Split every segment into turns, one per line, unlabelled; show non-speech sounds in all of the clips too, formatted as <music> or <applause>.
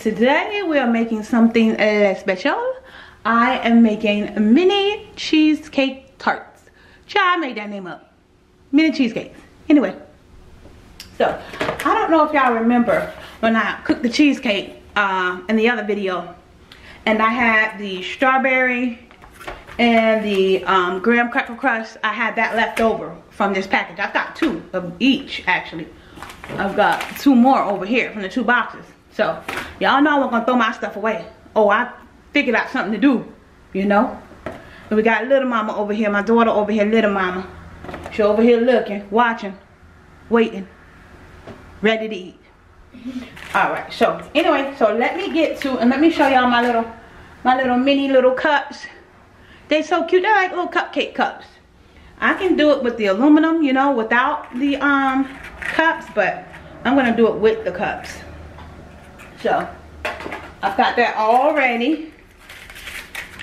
Today we are making something uh, special. I am making mini cheesecake tarts. I made that name up. Mini cheesecakes. Anyway, so I don't know if y'all remember when I cooked the cheesecake uh, in the other video and I had the strawberry and the um, graham cracker crust. I had that left over from this package. I've got two of each actually. I've got two more over here from the two boxes. So, y'all know I'm gonna throw my stuff away. Oh, I figured out something to do, you know? And we got little mama over here, my daughter over here, little mama. She over here looking, watching, waiting, ready to eat. Alright, so anyway, so let me get to, and let me show y'all my little, my little mini little cups. They so cute, they're like little cupcake cups. I can do it with the aluminum, you know, without the um cups, but I'm gonna do it with the cups. So, I've got that all ready.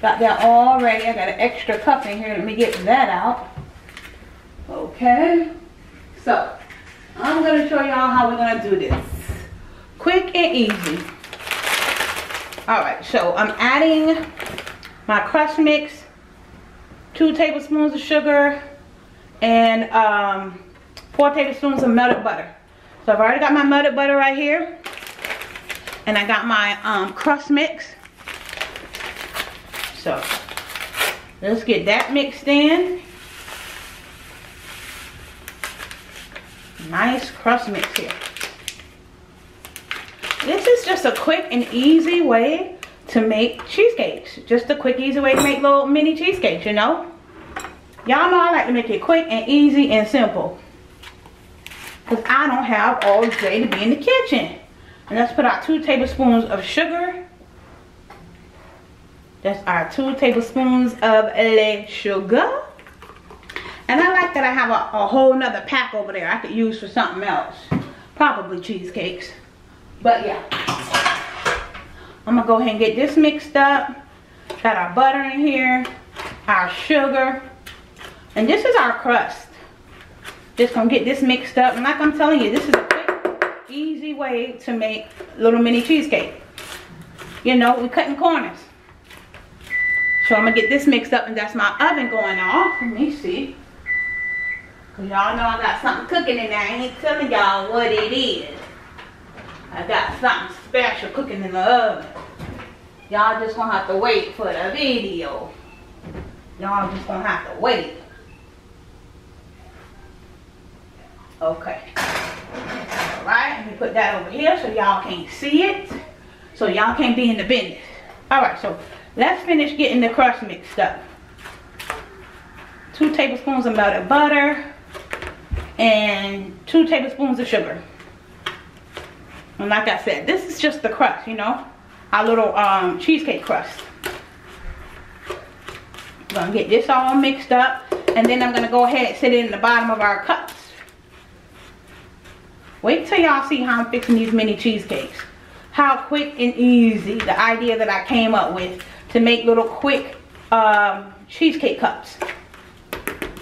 Got that all ready. I got an extra cup in here. Let me get that out. Okay. So, I'm gonna show y'all how we're gonna do this. Quick and easy. Alright, so I'm adding my crust mix, two tablespoons of sugar, and um, four tablespoons of melted butter. So I've already got my melted butter right here. And I got my um, crust mix. So let's get that mixed in. Nice crust mix here. This is just a quick and easy way to make cheesecakes. Just a quick, easy way to make little mini cheesecakes, you know? Y'all know I like to make it quick and easy and simple. Because I don't have all day to be in the kitchen. And let's put our two tablespoons of sugar. That's our two tablespoons of le sugar. And I like that I have a, a whole nother pack over there I could use for something else. Probably cheesecakes. But yeah. I'm going to go ahead and get this mixed up. Got our butter in here. Our sugar. And this is our crust. Just going to get this mixed up. And like I'm telling you, this is a easy way to make little mini cheesecake. You know, we're cutting corners. So I'm to get this mixed up and that's my oven going off. Let me see. Cause y'all know I got something cooking in there. I ain't telling y'all what it is. I got something special cooking in the oven. Y'all just gonna have to wait for the video. Y'all just gonna have to wait. Okay. Put that over here so y'all can't see it. So y'all can't be in the business. Alright, so let's finish getting the crust mixed up. Two tablespoons of melted butter and two tablespoons of sugar. And like I said, this is just the crust, you know, our little um, cheesecake crust. I'm gonna get this all mixed up and then I'm gonna go ahead and sit it in the bottom of our cups. Wait till y'all see how I'm fixing these mini cheesecakes. How quick and easy the idea that I came up with to make little quick um, cheesecake cups.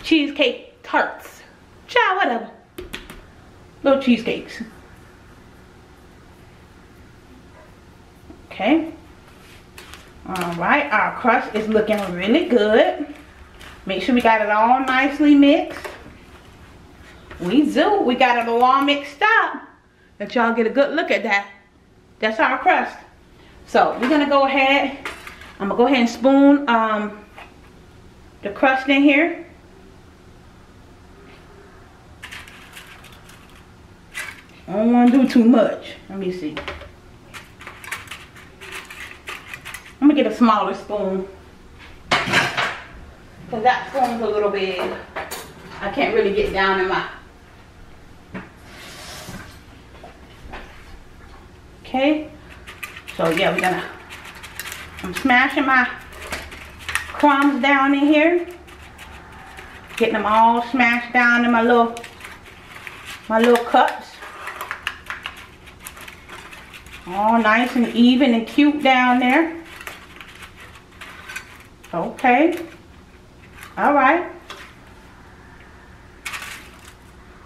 Cheesecake tarts. Child, whatever. Little cheesecakes. Okay. Alright, our crust is looking really good. Make sure we got it all nicely mixed. We do. We got it all mixed up. Let y'all get a good look at that. That's our crust. So we're going to go ahead. I'm to go ahead and spoon um, the crust in here. I don't want to do too much. Let me see. I'm gonna get a smaller spoon. Cause that spoon's a little big. I can't really get down in my. Okay. So yeah, we're gonna, I'm smashing my crumbs down in here. Getting them all smashed down in my little, my little cups. All nice and even and cute down there. Okay. All right.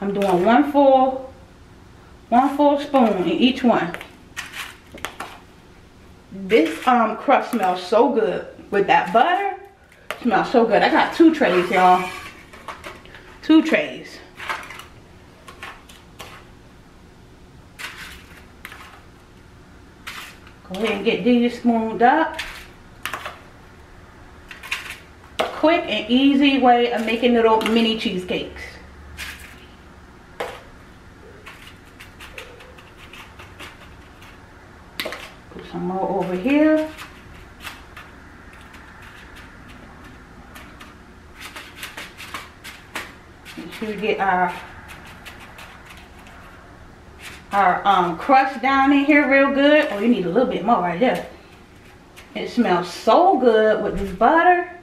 I'm doing one full, one full spoon in each one. This um crust smells so good with that butter. Smells so good. I got two trays, y'all. Two trays. Go ahead and get these spooned up. Quick and easy way of making little mini cheesecakes. Put some more over here. Make sure we get our our um, crust down in here real good. Oh, you need a little bit more right there. It smells so good with this butter.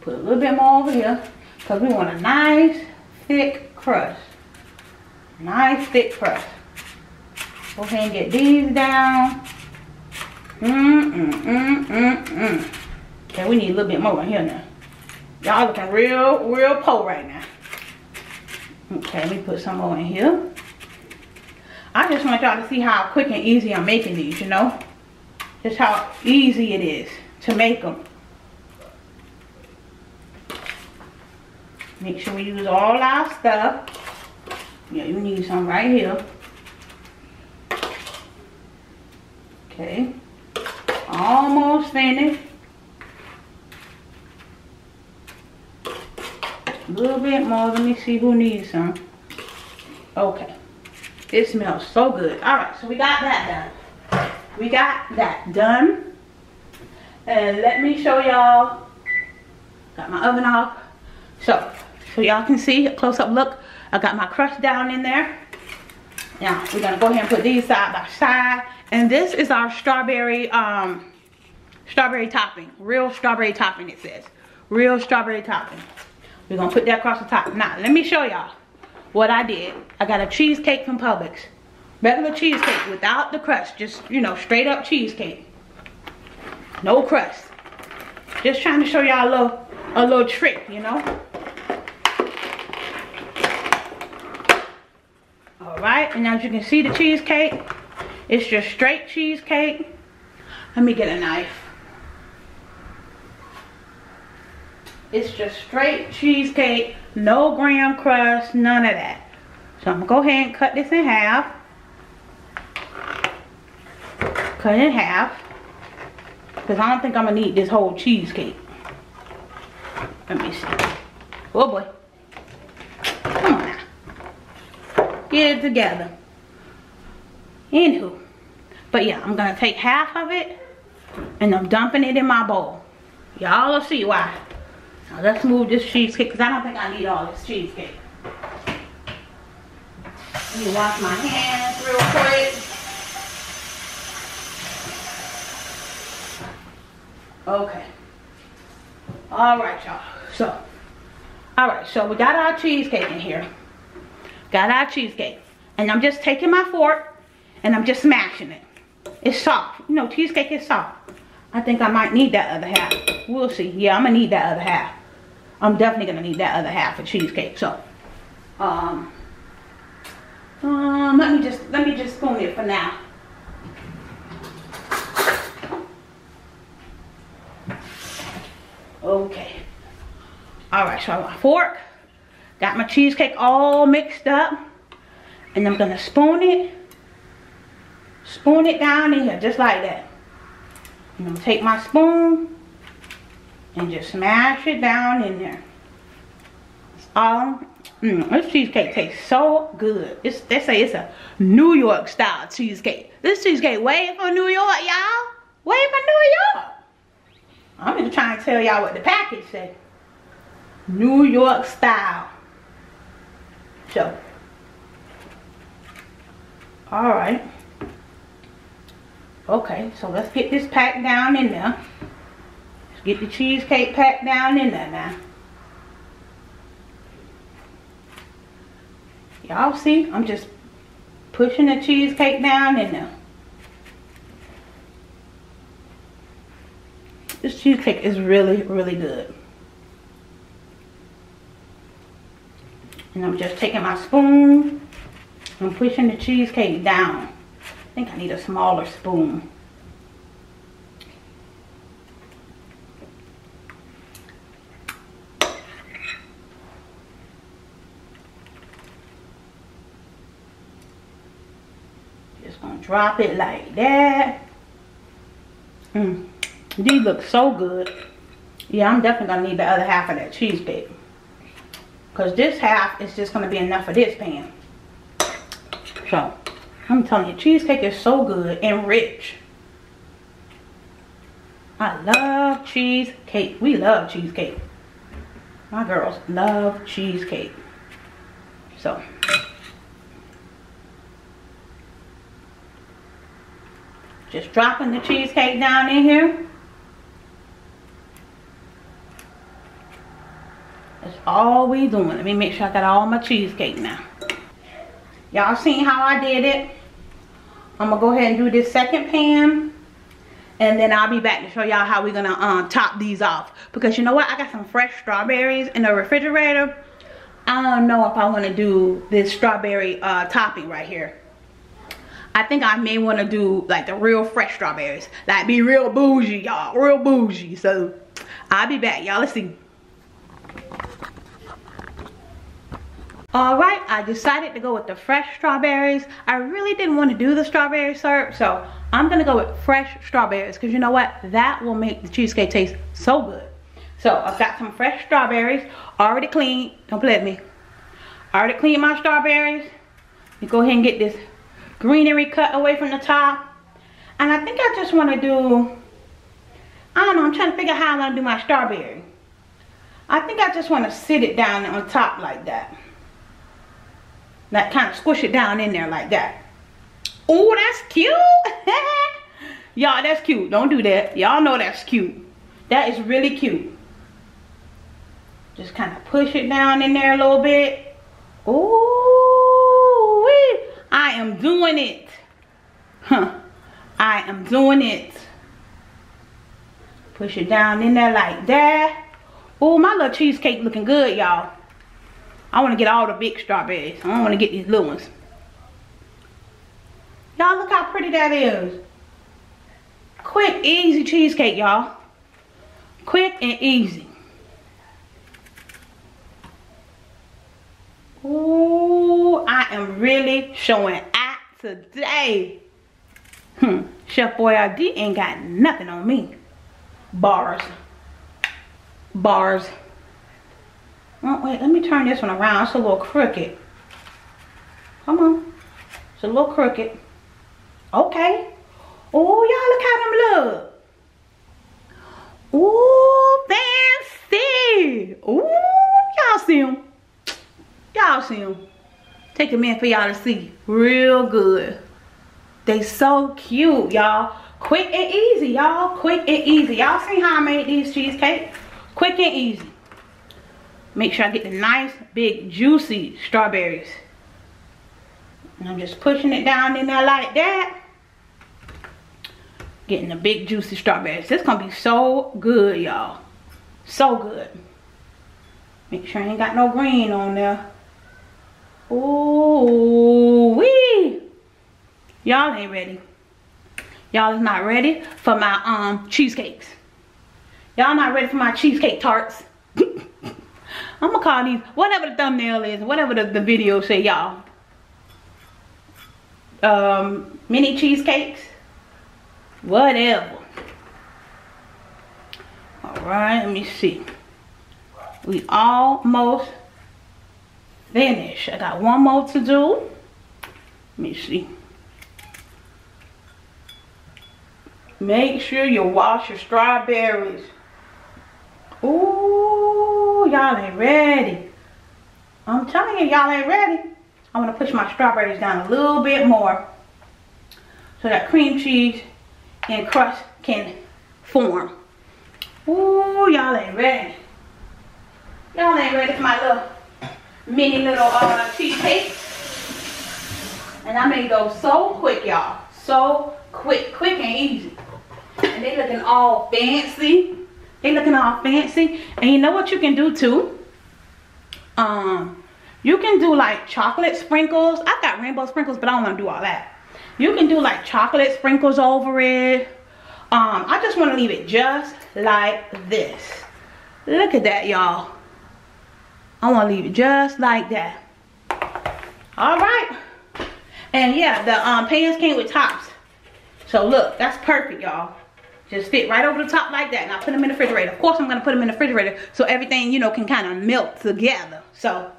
Put a little bit more over here because we want a nice thick crust. Nice thick crust. Go ahead and get these down. Mmm, mmm, mmm, mmm, mmm. Okay, we need a little bit more right here now. Y'all looking real, real poor right now. Okay, let me put some more in here. I just want y'all to see how quick and easy I'm making these, you know? Just how easy it is to make them. Make sure we use all our stuff. Yeah, you need some right here. Okay. Almost finished. A little bit more. Let me see who needs some. Okay. It smells so good. All right, so we got that done. We got that done. And let me show y'all. Got my oven off. So, so y'all can see a close-up look. I got my crust down in there. Now, we're gonna go ahead and put these side by side. And this is our strawberry, um, strawberry topping. Real strawberry topping, it says. Real strawberry topping. We're gonna put that across the top. Now, let me show y'all what I did. I got a cheesecake from Publix. Regular cheesecake without the crust. Just, you know, straight up cheesecake. No crust. Just trying to show y'all a little, a little trick, you know. Alright, and as you can see the cheesecake, it's just straight cheesecake. Let me get a knife. It's just straight cheesecake, no graham crust, none of that. So I'm gonna go ahead and cut this in half. Cut it in half. Because I don't think I'm gonna need this whole cheesecake. Let me see. Oh boy. Come on now. Get it together. Anywho. But yeah, I'm gonna take half of it and I'm dumping it in my bowl. Y'all will see why. Let's move this cheesecake because I don't think I need all this cheesecake. Let me wash my hands real quick. Okay. All right, y'all. So, all right. So we got our cheesecake in here. Got our cheesecake. And I'm just taking my fork and I'm just smashing it. It's soft. You know, cheesecake is soft. I think I might need that other half. We'll see. Yeah, I'm going to need that other half. I'm definitely gonna need that other half of cheesecake. So, um, um, let me just let me just spoon it for now. Okay. All right, so I my fork. Got my cheesecake all mixed up. And I'm gonna spoon it. Spoon it down in here, just like that. I'm gonna take my spoon and just smash it down in there. Um, mm, this cheesecake tastes so good. It's, they say it's a New York style cheesecake. This cheesecake way from New York, y'all. Way from New York. I'm just trying to tell y'all what the package said. New York style. So, all right. Okay, so let's get this packed down in there. Get the cheesecake packed down in there now. Y'all see? I'm just pushing the cheesecake down in there. This cheesecake is really, really good. And I'm just taking my spoon and pushing the cheesecake down. I think I need a smaller spoon. Drop it like that. Mm. These look so good. Yeah, I'm definitely gonna need the other half of that cheesecake. Cause this half is just gonna be enough for this pan. So, I'm telling you, cheesecake is so good and rich. I love cheesecake. We love cheesecake. My girls love cheesecake. So, just dropping the cheesecake down in here. That's all we doing. Let me make sure I got all my cheesecake now. Y'all seen how I did it? I'm gonna go ahead and do this second pan. And then I'll be back to show y'all how we're gonna um, top these off. Because you know what? I got some fresh strawberries in the refrigerator. I don't know if I wanna do this strawberry uh, topping right here. I think I may wanna do like the real fresh strawberries. Like be real bougie, y'all. Real bougie. So I'll be back. Y'all, let's see. all right i decided to go with the fresh strawberries i really didn't want to do the strawberry syrup so i'm gonna go with fresh strawberries because you know what that will make the cheesecake taste so good so i've got some fresh strawberries already cleaned don't play me already cleaned my strawberries you go ahead and get this greenery cut away from the top and i think i just want to do i don't know i'm trying to figure out how i want to do my strawberry i think i just want to sit it down on top like that like kind of squish it down in there like that. Oh, that's cute. <laughs> Y'all, that's cute. Don't do that. Y'all know that's cute. That is really cute. Just kind of push it down in there a little bit. Ooh, I am doing it. Huh. I am doing it. Push it down in there like that. Oh, my little cheesecake looking good, y'all. I want to get all the big strawberries. I don't want to get these little ones. Y'all look how pretty that is. Quick, easy cheesecake, y'all. Quick and easy. Ooh, I am really showing today. Hmm, Chef Boyardee ain't got nothing on me. Bars. Bars. Oh, wait, let me turn this one around. It's a little crooked. Come on. It's a little crooked. Okay. Oh, y'all look how them look. Ooh, fancy. Ooh, y'all see them. Y'all see them. Take a minute for y'all to see. Real good. They so cute, y'all. Quick and easy, y'all. Quick and easy. Y'all see how I made these cheesecakes? Quick and easy. Make sure I get the nice, big, juicy strawberries. And I'm just pushing it down in there like that. Getting the big, juicy strawberries. This gonna be so good, y'all. So good. Make sure I ain't got no green on there. Ooh, wee. Y'all ain't ready. Y'all is not ready for my um cheesecakes. Y'all not ready for my cheesecake tarts. <laughs> I'm gonna call these whatever the thumbnail is, whatever the, the video say, y'all. Um, mini cheesecakes, whatever. All right, let me see. We almost finished. I got one more to do. Let me see. Make sure you wash your strawberries. Ooh y'all ain't ready. I'm telling you, y'all ain't ready. I'm gonna push my strawberries down a little bit more so that cream cheese and crust can form. Ooh, y'all ain't ready. Y'all ain't ready for my little mini little uh, cheesecake. And I made those so quick, y'all. So quick, quick and easy. And they looking all fancy. They looking all fancy. And you know what you can do too? Um, you can do like chocolate sprinkles. I got rainbow sprinkles, but I don't want to do all that. You can do like chocolate sprinkles over it. Um, I just want to leave it just like this. Look at that, y'all. I want to leave it just like that. All right. And yeah, the um, pans came with tops. So look, that's perfect, y'all. Just fit right over the top like that. And I put them in the refrigerator. Of course, I'm going to put them in the refrigerator so everything, you know, can kind of melt together. So,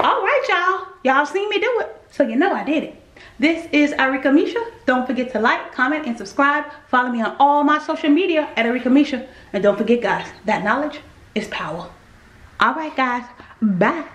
all right, y'all. Y'all seen me do it. So you know I did it. This is Arickamisha. Don't forget to like, comment, and subscribe. Follow me on all my social media at Arickamisha. And don't forget, guys, that knowledge is power. All right, guys. Bye.